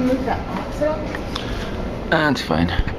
move that? That's fine.